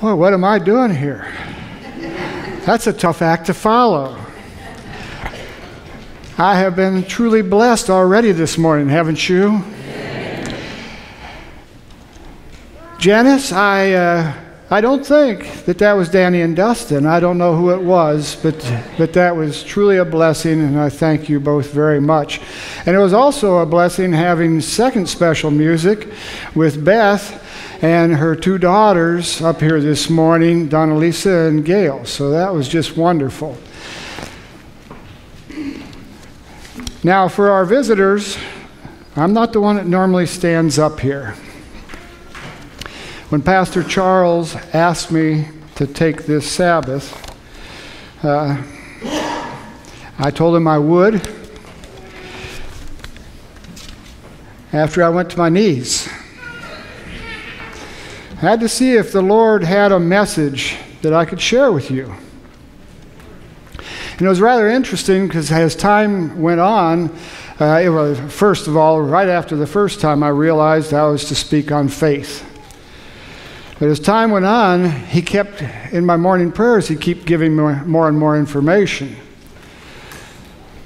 Boy, what am I doing here? That's a tough act to follow. I have been truly blessed already this morning, haven't you? Janice, I, uh, I don't think that that was Danny and Dustin. I don't know who it was, but, but that was truly a blessing, and I thank you both very much. And it was also a blessing having second special music with Beth and her two daughters up here this morning, Donalisa and Gail. So that was just wonderful. Now, for our visitors, I'm not the one that normally stands up here. When Pastor Charles asked me to take this Sabbath, uh, I told him I would after I went to my knees. Had to see if the Lord had a message that I could share with you. And it was rather interesting because as time went on, uh, it was, first of all, right after the first time, I realized I was to speak on faith. But as time went on, he kept, in my morning prayers, he kept giving me more and more information.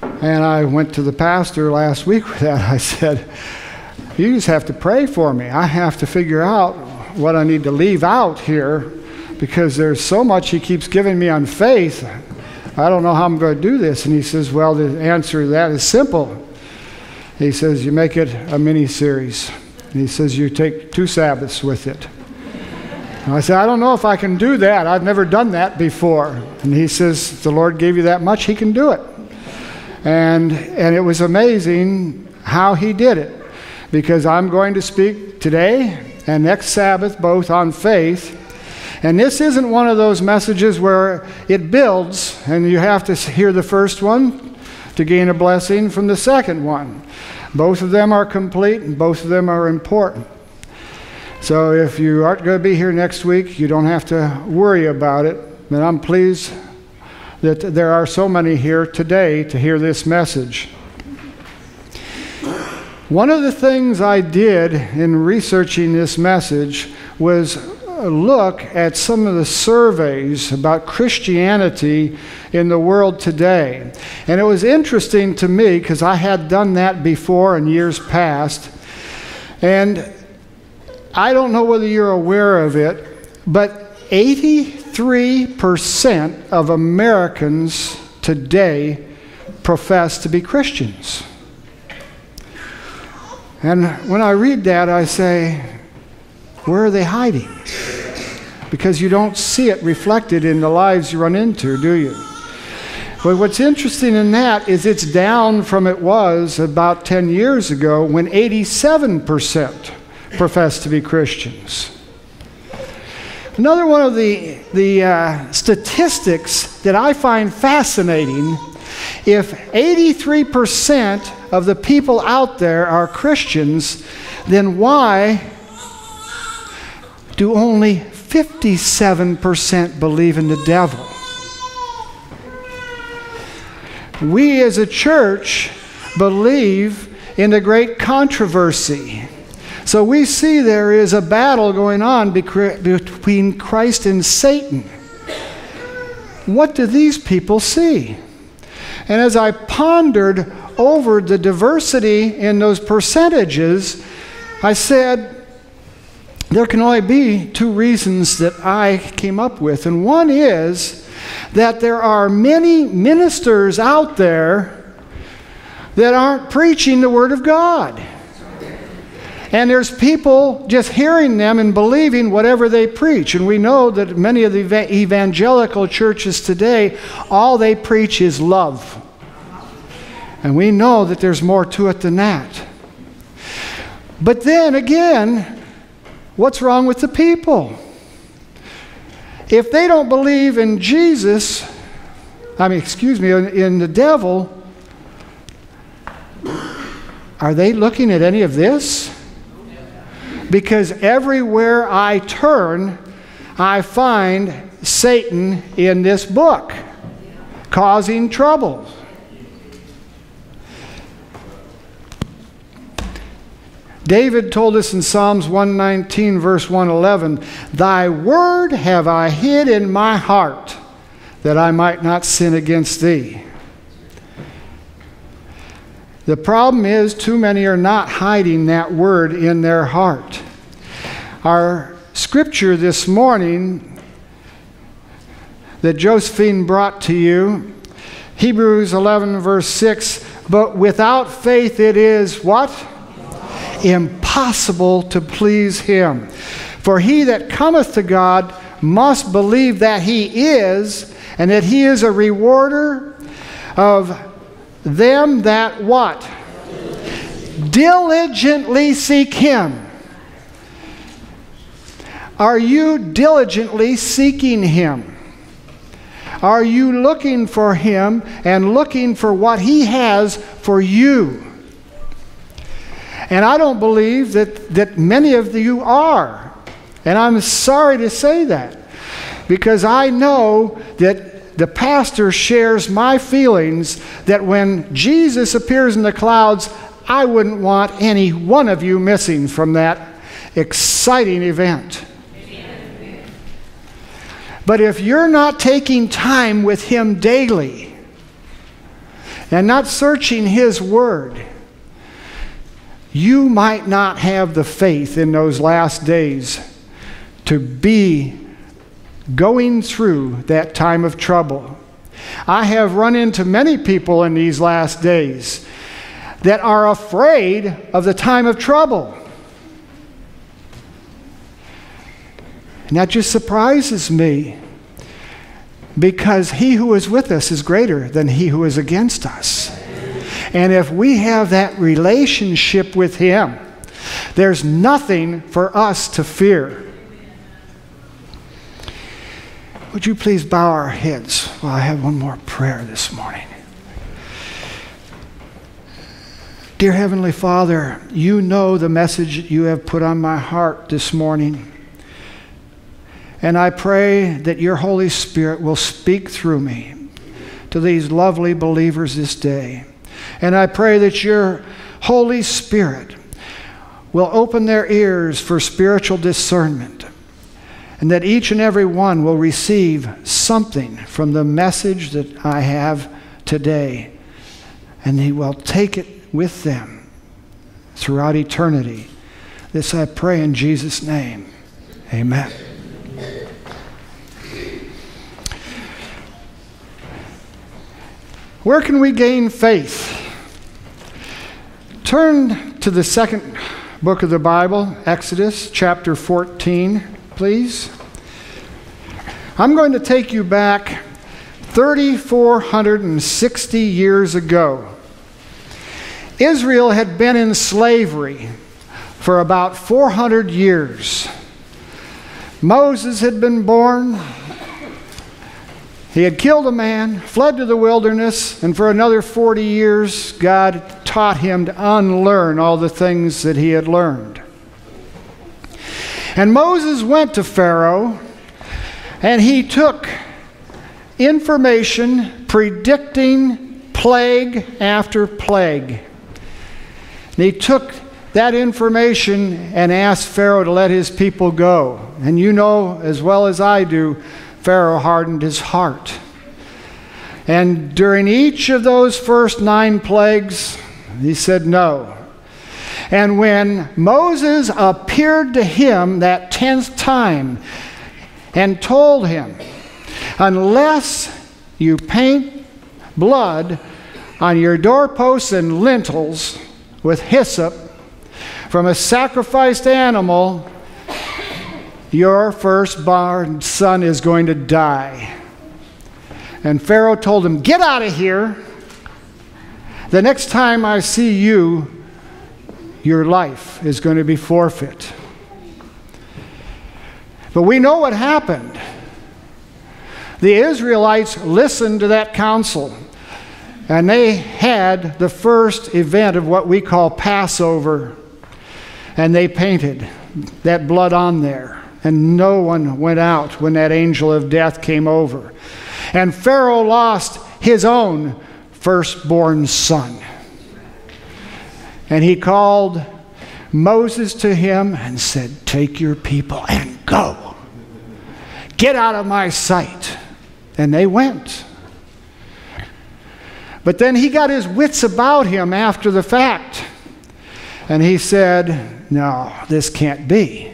And I went to the pastor last week with that. I said, You just have to pray for me. I have to figure out what I need to leave out here because there's so much he keeps giving me on faith. I don't know how I'm going to do this. And he says, Well, the answer to that is simple. He says, You make it a mini series. And he says, You take two Sabbaths with it. And I said, I don't know if I can do that. I've never done that before. And he says, The Lord gave you that much, He can do it. And, and it was amazing how He did it. Because I'm going to speak today and next Sabbath both on faith. And this isn't one of those messages where it builds and you have to hear the first one to gain a blessing from the second one. Both of them are complete and both of them are important. So if you aren't going to be here next week, you don't have to worry about it. And I'm pleased that there are so many here today to hear this message. One of the things I did in researching this message was look at some of the surveys about Christianity in the world today. And it was interesting to me because I had done that before in years past. And I don't know whether you're aware of it, but 83% of Americans today profess to be Christians. And when I read that, I say, where are they hiding? Because you don't see it reflected in the lives you run into, do you? But what's interesting in that is it's down from it was about 10 years ago when 87% professed to be Christians. Another one of the, the uh, statistics that I find fascinating if 83% of the people out there are Christians, then why do only 57% believe in the devil? We as a church believe in the great controversy. So we see there is a battle going on between Christ and Satan. What do these people see? And as I pondered over the diversity in those percentages, I said, there can only be two reasons that I came up with. And one is that there are many ministers out there that aren't preaching the Word of God. And there's people just hearing them and believing whatever they preach. And we know that many of the evangelical churches today, all they preach is love. And we know that there's more to it than that. But then again, what's wrong with the people? If they don't believe in Jesus, I mean, excuse me, in, in the devil, are they looking at any of this? Because everywhere I turn, I find Satan in this book, causing trouble. David told us in Psalms 119, verse 111, Thy word have I hid in my heart, that I might not sin against thee. The problem is, too many are not hiding that word in their heart. Our scripture this morning that Josephine brought to you, Hebrews 11, verse 6, but without faith it is what? Impossible to please him. For he that cometh to God must believe that he is, and that he is a rewarder of them that what? Diligently seek him. Are you diligently seeking him? Are you looking for him and looking for what he has for you? And I don't believe that, that many of you are. And I'm sorry to say that because I know that the pastor shares my feelings that when Jesus appears in the clouds, I wouldn't want any one of you missing from that exciting event. But if you're not taking time with Him daily and not searching His Word, you might not have the faith in those last days to be going through that time of trouble. I have run into many people in these last days that are afraid of the time of trouble. And that just surprises me because he who is with us is greater than he who is against us. And if we have that relationship with him, there's nothing for us to fear. Would you please bow our heads while I have one more prayer this morning? Dear Heavenly Father, you know the message you have put on my heart this morning. And I pray that your Holy Spirit will speak through me to these lovely believers this day. And I pray that your Holy Spirit will open their ears for spiritual discernment and that each and every one will receive something from the message that I have today, and he will take it with them throughout eternity. This I pray in Jesus' name. Amen. Where can we gain faith? Turn to the second book of the Bible, Exodus chapter 14 please. I'm going to take you back 3,460 years ago. Israel had been in slavery for about 400 years. Moses had been born. He had killed a man, fled to the wilderness, and for another 40 years, God taught him to unlearn all the things that he had learned. And Moses went to Pharaoh and he took information predicting plague after plague. And he took that information and asked Pharaoh to let his people go. And you know as well as I do, Pharaoh hardened his heart. And during each of those first nine plagues, he said no. And when Moses appeared to him that tenth time and told him, Unless you paint blood on your doorposts and lintels with hyssop from a sacrificed animal, your firstborn son is going to die. And Pharaoh told him, Get out of here. The next time I see you, your life is going to be forfeit. But we know what happened. The Israelites listened to that counsel, and they had the first event of what we call Passover, and they painted that blood on there. And no one went out when that angel of death came over. And Pharaoh lost his own firstborn son. And he called Moses to him and said, Take your people and go. Get out of my sight. And they went. But then he got his wits about him after the fact. And he said, No, this can't be.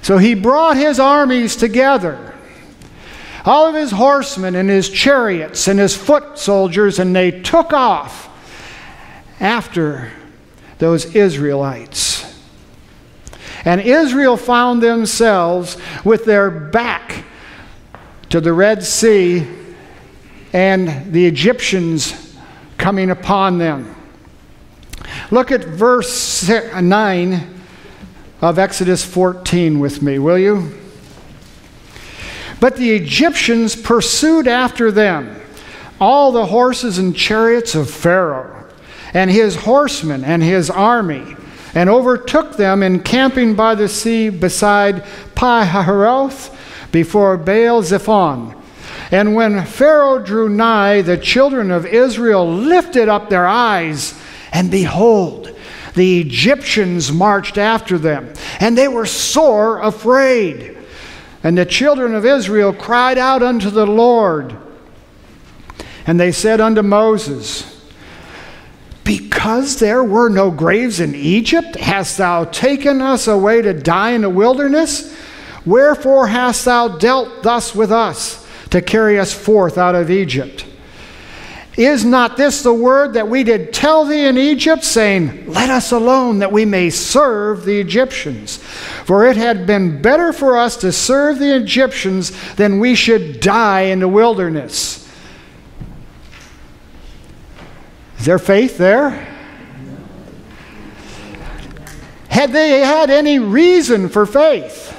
So he brought his armies together, all of his horsemen and his chariots and his foot soldiers, and they took off after those Israelites. And Israel found themselves with their back to the Red Sea and the Egyptians coming upon them. Look at verse 9 of Exodus 14 with me, will you? But the Egyptians pursued after them all the horses and chariots of Pharaoh and his horsemen and his army, and overtook them encamping by the sea beside Pi-hahiroth before Baal Zephon. And when Pharaoh drew nigh, the children of Israel lifted up their eyes, and behold, the Egyptians marched after them, and they were sore afraid. And the children of Israel cried out unto the Lord. And they said unto Moses, Because there were no graves in Egypt, hast thou taken us away to die in the wilderness? Wherefore hast thou dealt thus with us to carry us forth out of Egypt? Is not this the word that we did tell thee in Egypt, saying, Let us alone, that we may serve the Egyptians? For it had been better for us to serve the Egyptians than we should die in the wilderness. Is there faith there? Had they had any reason for faith?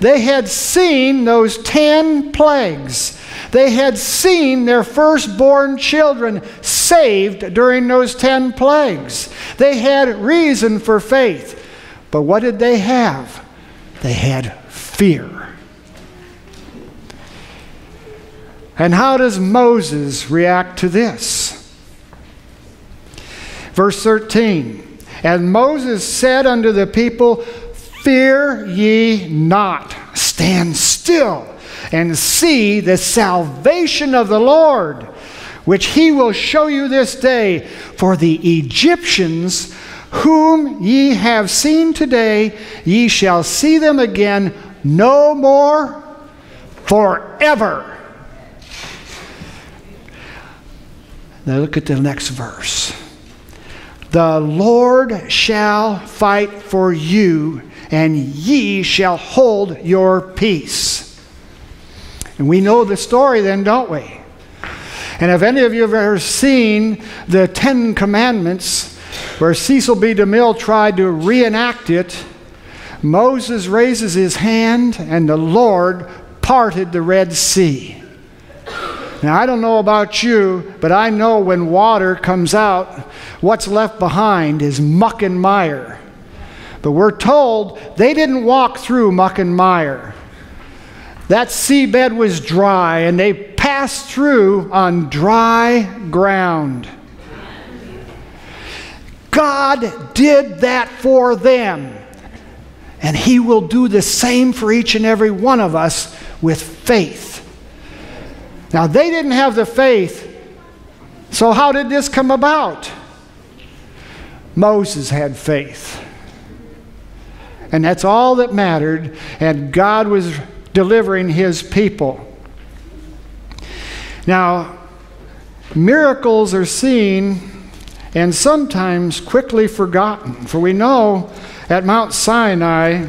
They had seen those ten plagues. They had seen their firstborn children saved during those ten plagues. They had reason for faith. But what did they have? They had fear. And how does Moses react to this? Verse 13 And Moses said unto the people, Fear ye not, stand still and see the salvation of the Lord, which he will show you this day. For the Egyptians whom ye have seen today, ye shall see them again no more forever. Now look at the next verse. The Lord shall fight for you, and ye shall hold your peace. And we know the story then, don't we? And if any of you have ever seen the Ten Commandments, where Cecil B. DeMille tried to reenact it, Moses raises his hand, and the Lord parted the Red Sea. Now, I don't know about you, but I know when water comes out, what's left behind is muck and mire. But we're told they didn't walk through muck and mire. That seabed was dry, and they passed through on dry ground. God did that for them. And He will do the same for each and every one of us with faith. Now, they didn't have the faith, so how did this come about? Moses had faith. And that's all that mattered, and God was delivering his people. Now, miracles are seen and sometimes quickly forgotten, for we know at Mount Sinai,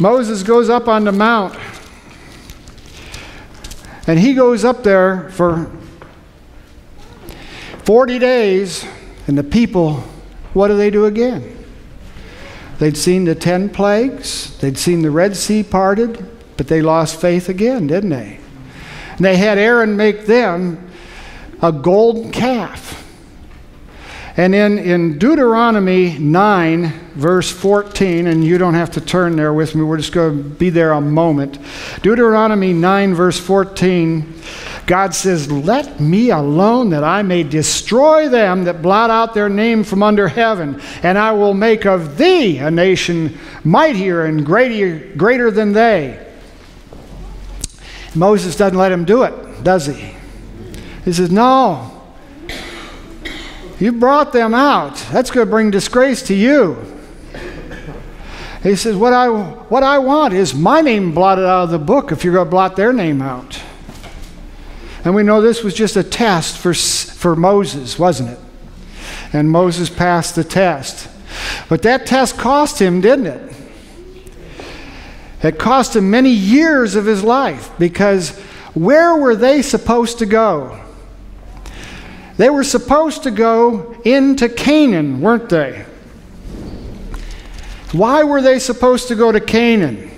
Moses goes up on the mount and he goes up there for 40 days, and the people, what do they do again? They'd seen the 10 plagues, they'd seen the Red Sea parted, but they lost faith again, didn't they? And they had Aaron make them a golden calf. And in, in Deuteronomy 9, verse 14, and you don't have to turn there with me, we're just going to be there a moment. Deuteronomy 9, verse 14, God says, Let me alone that I may destroy them that blot out their name from under heaven, and I will make of thee a nation mightier and greater, greater than they. Moses doesn't let him do it, does he? He says, No. You brought them out. That's going to bring disgrace to you. He says, what I, what I want is my name blotted out of the book if you're going to blot their name out. And we know this was just a test for, for Moses, wasn't it? And Moses passed the test. But that test cost him, didn't it? It cost him many years of his life because where were they supposed to go? They were supposed to go into Canaan, weren't they? Why were they supposed to go to Canaan?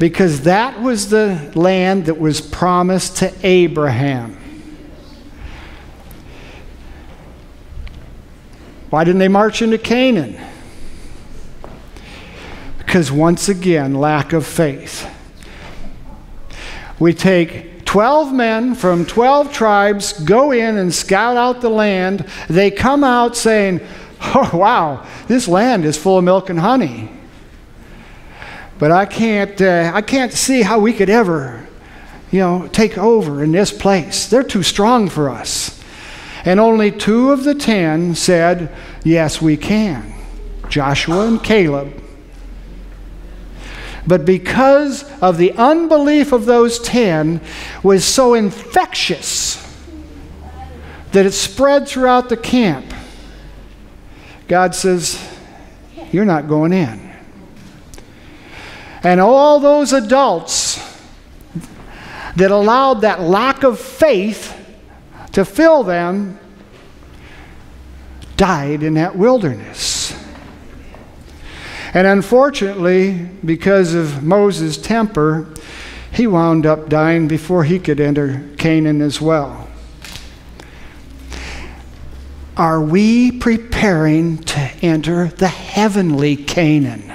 Because that was the land that was promised to Abraham. Why didn't they march into Canaan? Because once again, lack of faith. We take 12 men from 12 tribes, go in and scout out the land. They come out saying, Oh, wow, this land is full of milk and honey. But I can't, uh, I can't see how we could ever, you know, take over in this place. They're too strong for us. And only two of the ten said, Yes, we can Joshua and Caleb. But because of the unbelief of those ten was so infectious that it spread throughout the camp, God says, You're not going in. And all those adults that allowed that lack of faith to fill them died in that wilderness. And unfortunately, because of Moses' temper, he wound up dying before he could enter Canaan as well. Are we preparing to enter the heavenly Canaan?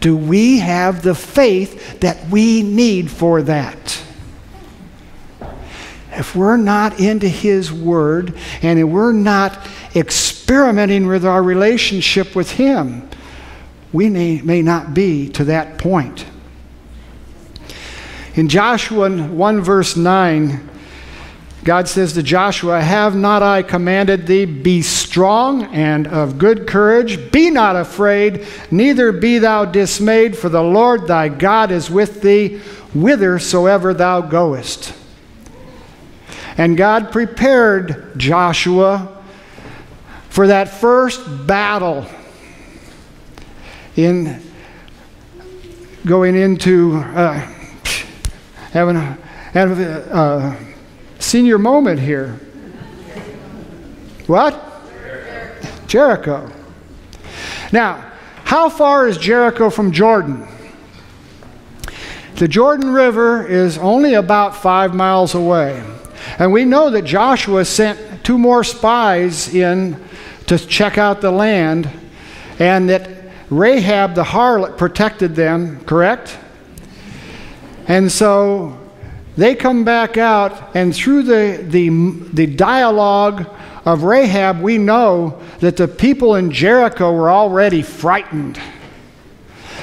Do we have the faith that we need for that? If we're not into His Word and we're not experimenting with our relationship with Him, we may, may not be to that point. In Joshua 1, verse 9, God says to Joshua, Have not I commanded thee, be strong and of good courage, be not afraid, neither be thou dismayed, for the Lord thy God is with thee whithersoever thou goest. And God prepared Joshua for that first battle in going into uh, having a, having a uh, senior moment here. What? Jericho. Now, how far is Jericho from Jordan? The Jordan River is only about five miles away. And we know that Joshua sent two more spies in to check out the land, and that Rahab the harlot protected them, correct? And so they come back out, and through the, the, the dialogue of Rahab, we know that the people in Jericho were already frightened.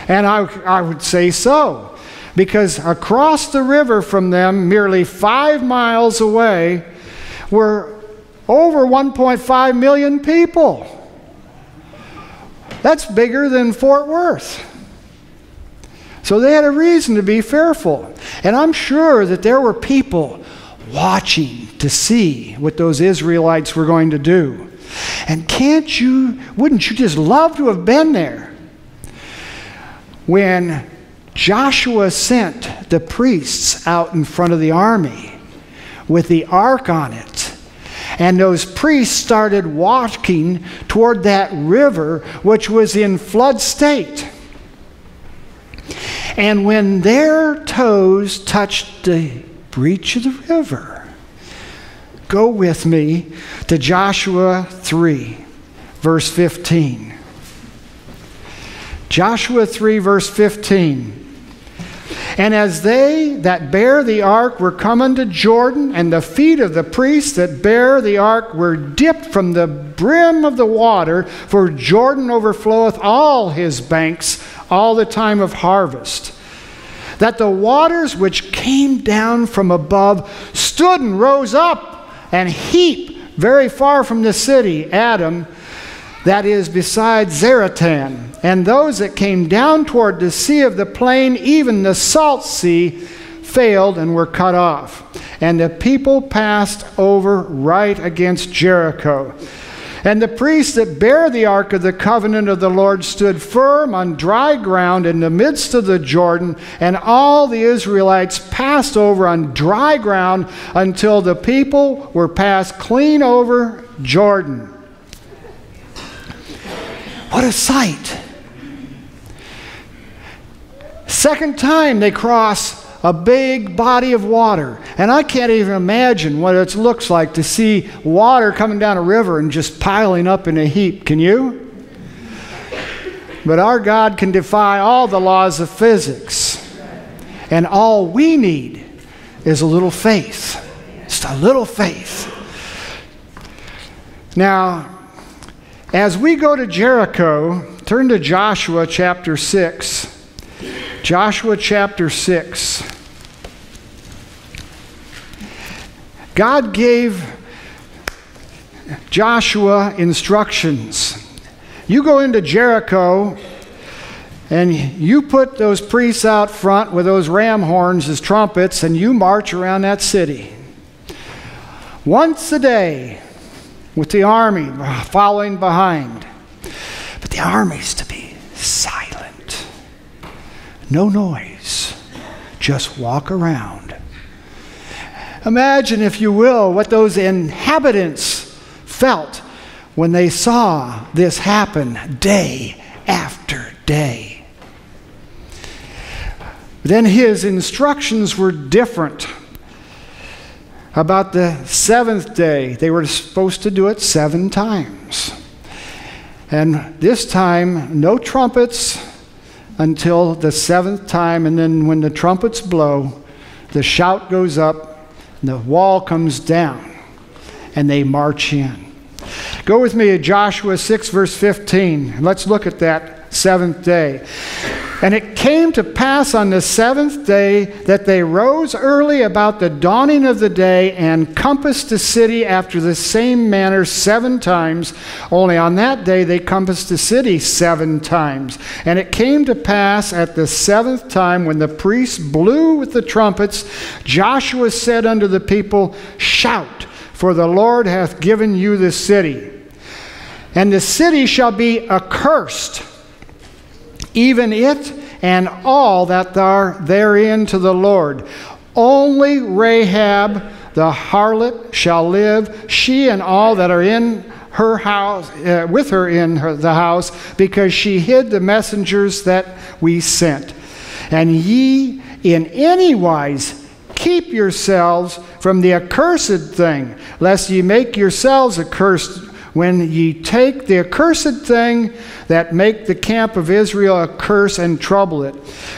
And I, I would say so, because across the river from them, merely five miles away, were over 1.5 million people. That's bigger than Fort Worth. So they had a reason to be fearful. And I'm sure that there were people watching to see what those Israelites were going to do. And can't you, wouldn't you just love to have been there? When Joshua sent the priests out in front of the army with the ark on it. And those priests started walking toward that river, which was in flood state. And when their toes touched the breach of the river, go with me to Joshua 3, verse 15. Joshua 3, verse 15. And as they that bear the ark were come unto Jordan, and the feet of the priests that bear the ark were dipped from the brim of the water, for Jordan overfloweth all his banks all the time of harvest. That the waters which came down from above stood and rose up and heaped very far from the city, Adam, that is beside Zaretan. And those that came down toward the sea of the plain, even the salt sea, failed and were cut off. And the people passed over right against Jericho. And the priests that bear the ark of the covenant of the Lord stood firm on dry ground in the midst of the Jordan, and all the Israelites passed over on dry ground until the people were passed clean over Jordan. What a sight! Second time they cross a big body of water. And I can't even imagine what it looks like to see water coming down a river and just piling up in a heap. Can you? But our God can defy all the laws of physics. And all we need is a little faith. Just a little faith. Now, as we go to Jericho, turn to Joshua chapter 6. Joshua chapter 6. God gave Joshua instructions. You go into Jericho and you put those priests out front with those ram horns as trumpets and you march around that city. Once a day with the army ah, following behind. But the army's to be silent. No noise. Just walk around. Imagine, if you will, what those inhabitants felt when they saw this happen day after day. Then his instructions were different. About the seventh day, they were supposed to do it seven times. And this time, no trumpets, until the seventh time, and then when the trumpets blow, the shout goes up, and the wall comes down, and they march in. Go with me to Joshua 6, verse 15. Let's look at that seventh day. And it came to pass on the seventh day that they rose early about the dawning of the day and compassed the city after the same manner seven times. Only on that day they compassed the city seven times. And it came to pass at the seventh time when the priests blew with the trumpets, Joshua said unto the people, Shout, for the Lord hath given you the city. And the city shall be accursed even it and all that are therein to the Lord. Only Rahab the harlot shall live, she and all that are in her house, uh, with her in her, the house, because she hid the messengers that we sent. And ye in any wise keep yourselves from the accursed thing, lest ye make yourselves accursed when ye take the accursed thing that make the camp of Israel a curse and trouble it.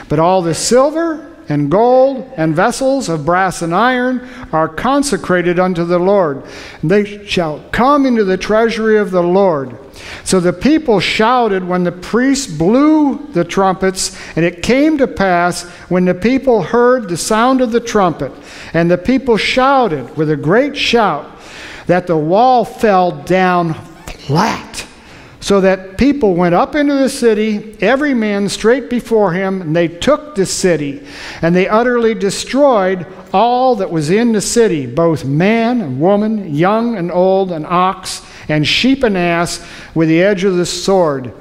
But all the silver and gold and vessels of brass and iron are consecrated unto the Lord. They shall come into the treasury of the Lord. So the people shouted when the priests blew the trumpets, and it came to pass when the people heard the sound of the trumpet, and the people shouted with a great shout that the wall fell down flat, so that people went up into the city, every man straight before him, and they took the city, and they utterly destroyed all that was in the city, both man and woman, young and old, and ox, and sheep and ass, with the edge of the sword.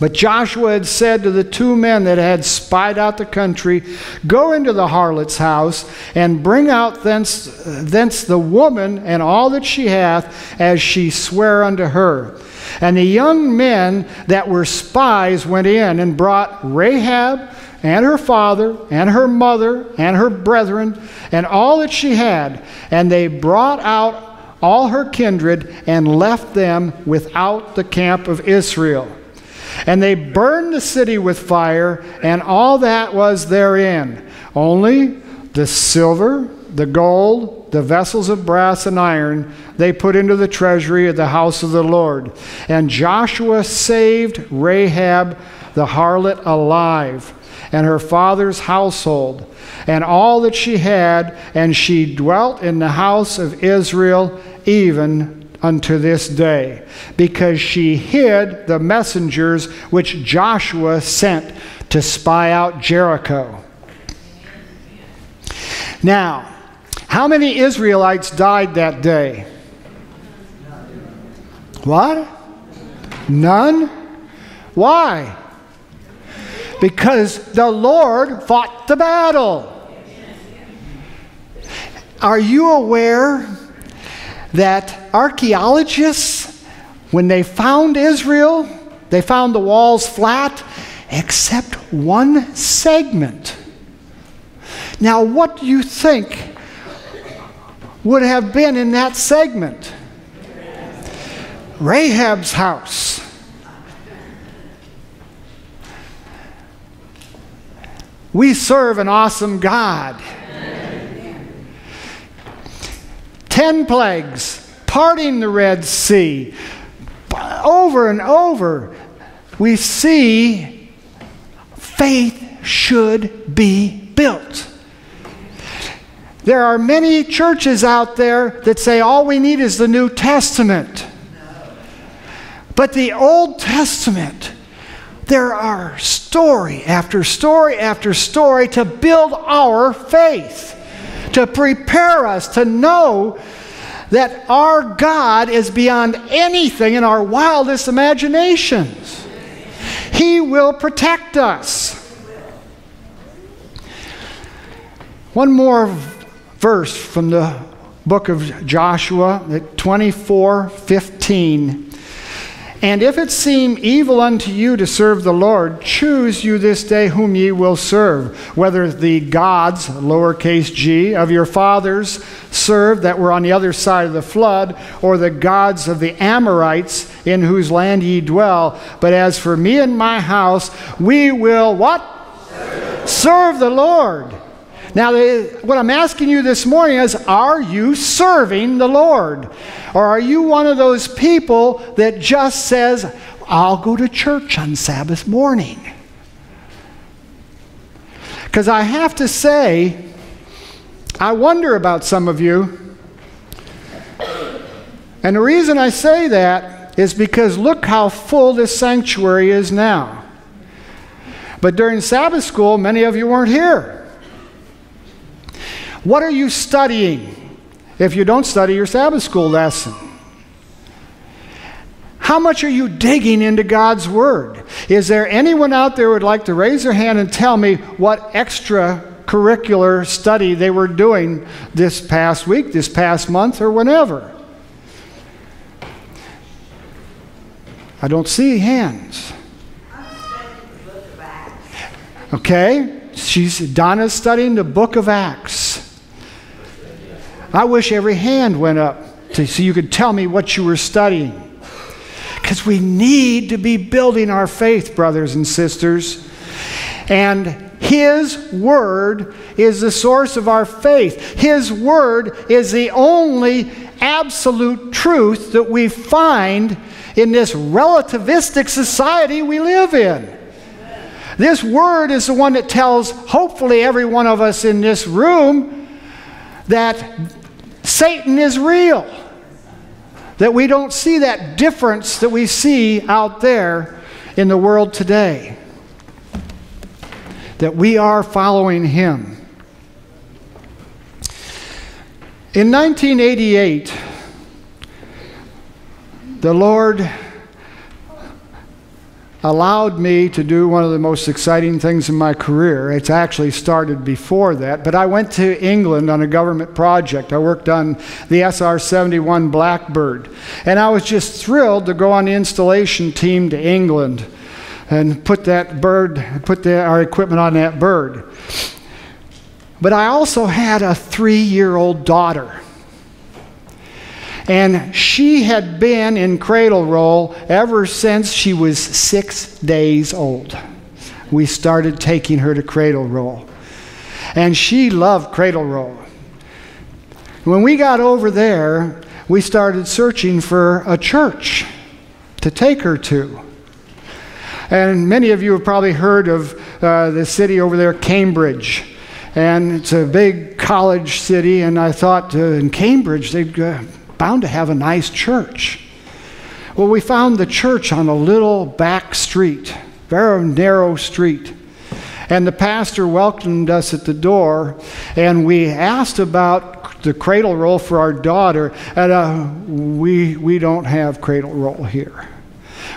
But Joshua had said to the two men that had spied out the country, Go into the harlot's house, and bring out thence, thence the woman and all that she hath, as she sware unto her. And the young men that were spies went in and brought Rahab and her father and her mother and her brethren and all that she had, and they brought out all her kindred and left them without the camp of Israel. And they burned the city with fire, and all that was therein. Only the silver, the gold, the vessels of brass and iron, they put into the treasury of the house of the Lord. And Joshua saved Rahab the harlot alive, and her father's household, and all that she had, and she dwelt in the house of Israel even unto this day, because she hid the messengers which Joshua sent to spy out Jericho. Now, how many Israelites died that day? What? None? Why? Because the Lord fought the battle. Are you aware that archaeologists, when they found Israel, they found the walls flat except one segment? Now, what do you think would have been in that segment? Rahab's house. We serve an awesome God. Ten plagues, parting the Red Sea. Over and over, we see faith should be built. There are many churches out there that say all we need is the New Testament. But the Old Testament, there are story after story after story to build our faith, to prepare us to know that our God is beyond anything in our wildest imaginations. He will protect us. One more verse from the book of Joshua, 24 15. And if it seem evil unto you to serve the Lord, choose you this day whom ye will serve, whether the gods, lowercase g, of your fathers served that were on the other side of the flood, or the gods of the Amorites in whose land ye dwell. But as for me and my house, we will what? Serve, serve the Lord. Now, what I'm asking you this morning is are you serving the Lord? Or are you one of those people that just says, I'll go to church on Sabbath morning? Because I have to say, I wonder about some of you. And the reason I say that is because look how full this sanctuary is now. But during Sabbath school, many of you weren't here. What are you studying if you don't study your Sabbath school lesson? How much are you digging into God's Word? Is there anyone out there who would like to raise their hand and tell me what extracurricular study they were doing this past week, this past month, or whenever? I don't see hands. Okay, she's Donna's studying the book of Acts. I wish every hand went up to, so you could tell me what you were studying. Because we need to be building our faith, brothers and sisters. And His Word is the source of our faith. His Word is the only absolute truth that we find in this relativistic society we live in. This Word is the one that tells, hopefully, every one of us in this room that Satan is real. That we don't see that difference that we see out there in the world today. That we are following him. In 1988, the Lord allowed me to do one of the most exciting things in my career. It's actually started before that, but I went to England on a government project. I worked on the SR 71 Blackbird, and I was just thrilled to go on the installation team to England and put that bird, put the, our equipment on that bird. But I also had a three year old daughter. And she had been in cradle roll ever since she was six days old. We started taking her to cradle roll. And she loved cradle roll. When we got over there, we started searching for a church to take her to. And many of you have probably heard of uh, the city over there, Cambridge. And it's a big college city, and I thought uh, in Cambridge they'd uh, bound to have a nice church. Well, we found the church on a little back street, very narrow street. And the pastor welcomed us at the door, and we asked about the cradle roll for our daughter, and uh, we, we don't have cradle roll here.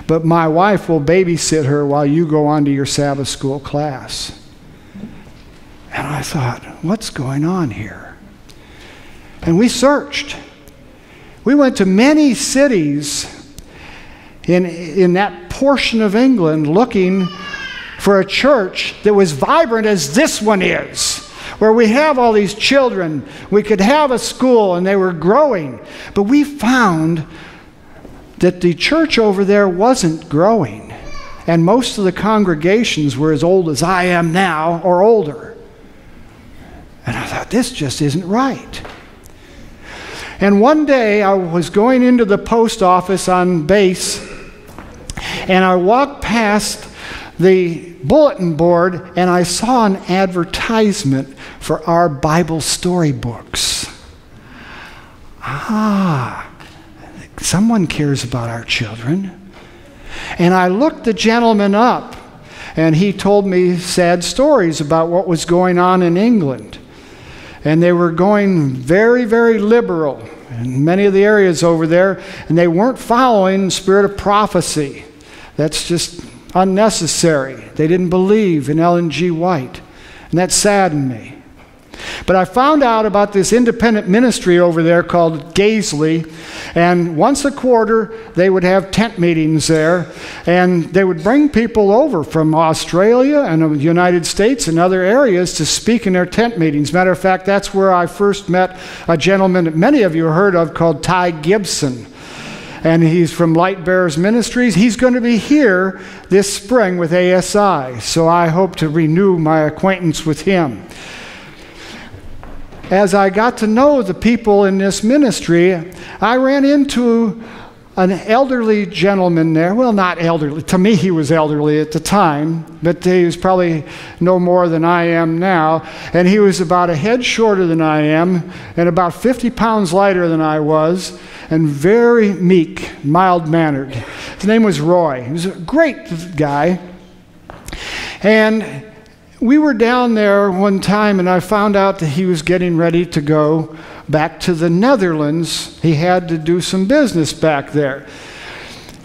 But my wife will babysit her while you go on to your Sabbath school class. And I thought, what's going on here? And we searched. We went to many cities in, in that portion of England looking for a church that was vibrant as this one is, where we have all these children. We could have a school and they were growing. But we found that the church over there wasn't growing. And most of the congregations were as old as I am now or older. And I thought, this just isn't right. And one day I was going into the post office on base, and I walked past the bulletin board and I saw an advertisement for our Bible storybooks. Ah, someone cares about our children. And I looked the gentleman up, and he told me sad stories about what was going on in England. And they were going very, very liberal in many of the areas over there, and they weren't following the spirit of prophecy. That's just unnecessary. They didn't believe in Ellen G. White, and that saddened me. But I found out about this independent ministry over there called Gaisley, and once a quarter they would have tent meetings there, and they would bring people over from Australia and the United States and other areas to speak in their tent meetings. Matter of fact, that's where I first met a gentleman that many of you heard of called Ty Gibson. And he's from Light Bearers Ministries. He's going to be here this spring with ASI, so I hope to renew my acquaintance with him as I got to know the people in this ministry, I ran into an elderly gentleman there. Well, not elderly. To me, he was elderly at the time, but he was probably no more than I am now. And he was about a head shorter than I am, and about 50 pounds lighter than I was, and very meek, mild mannered. His name was Roy. He was a great guy. And we were down there one time and I found out that he was getting ready to go back to the Netherlands. He had to do some business back there.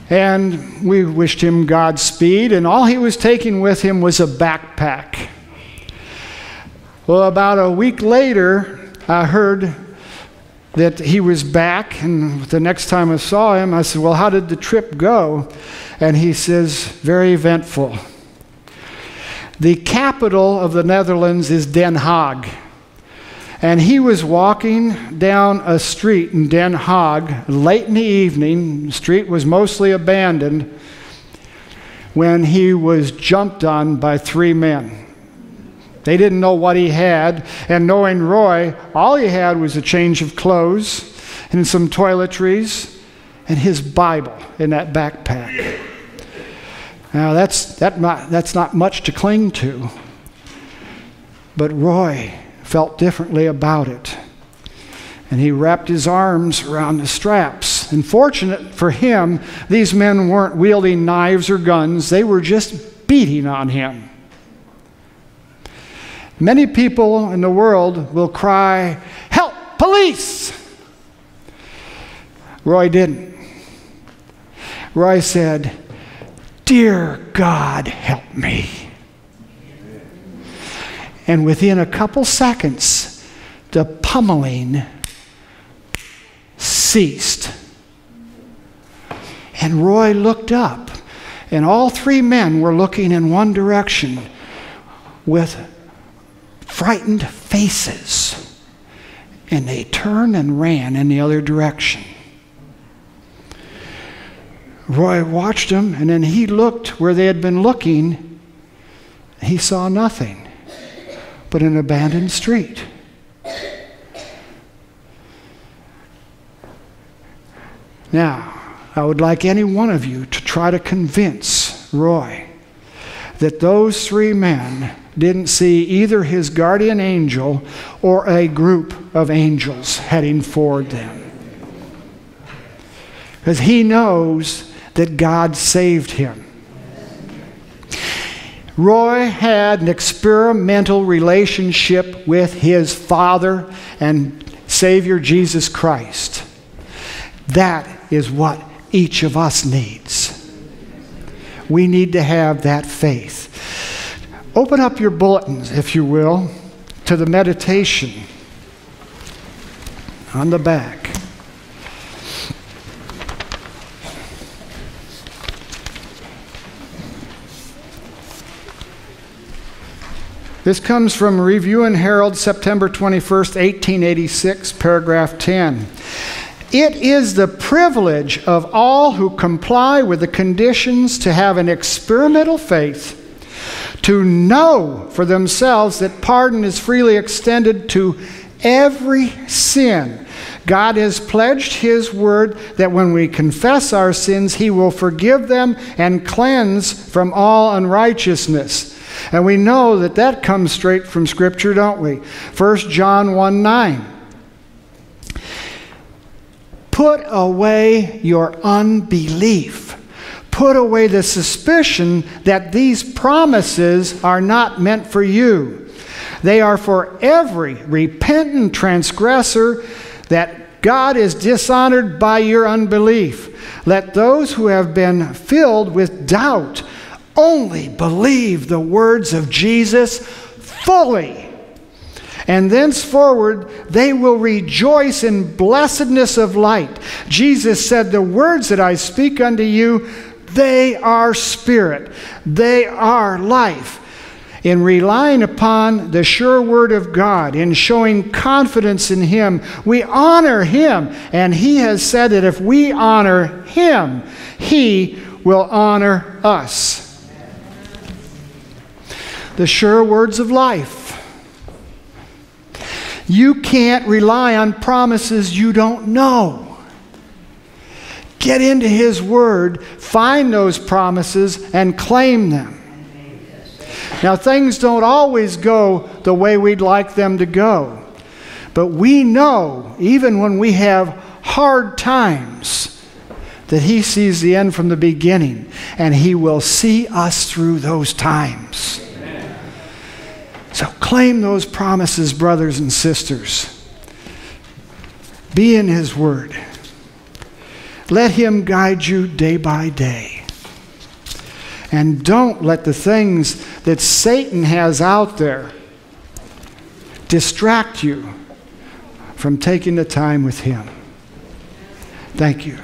And we wished him Godspeed, and all he was taking with him was a backpack. Well, about a week later, I heard that he was back, and the next time I saw him, I said, Well, how did the trip go? And he says, Very eventful. The capital of the Netherlands is Den Haag. And he was walking down a street in Den Haag late in the evening. The street was mostly abandoned when he was jumped on by three men. They didn't know what he had, and knowing Roy, all he had was a change of clothes and some toiletries and his Bible in that backpack. Now, that's, that that's not much to cling to. But Roy felt differently about it. And he wrapped his arms around the straps. And fortunate for him, these men weren't wielding knives or guns, they were just beating on him. Many people in the world will cry, Help, police! Roy didn't. Roy said, Dear God, help me. And within a couple seconds, the pummeling ceased. And Roy looked up, and all three men were looking in one direction with frightened faces. And they turned and ran in the other direction. Roy watched them, and then he looked where they had been looking. He saw nothing but an abandoned street. Now, I would like any one of you to try to convince Roy that those three men didn't see either his guardian angel or a group of angels heading for them. Because he knows that God saved him. Roy had an experimental relationship with his Father and Savior Jesus Christ. That is what each of us needs. We need to have that faith. Open up your bulletins, if you will, to the meditation on the back. This comes from Review and Herald, September 21st, 1886, paragraph 10. It is the privilege of all who comply with the conditions to have an experimental faith, to know for themselves that pardon is freely extended to every sin. God has pledged His word that when we confess our sins, He will forgive them and cleanse from all unrighteousness. And we know that that comes straight from Scripture, don't we? 1 John 1 9. Put away your unbelief. Put away the suspicion that these promises are not meant for you. They are for every repentant transgressor that God is dishonored by your unbelief. Let those who have been filled with doubt only believe the words of Jesus fully and thenceforward they will rejoice in blessedness of light. Jesus said, The words that I speak unto you, they are spirit, they are life. In relying upon the sure word of God, in showing confidence in Him, we honor Him. And He has said that if we honor Him, He will honor us. The sure words of life. You can't rely on promises you don't know. Get into His Word, find those promises, and claim them. Now, things don't always go the way we'd like them to go. But we know, even when we have hard times, that He sees the end from the beginning, and He will see us through those times. Claim those promises, brothers and sisters. Be in His Word. Let Him guide you day by day. And don't let the things that Satan has out there distract you from taking the time with Him. Thank you.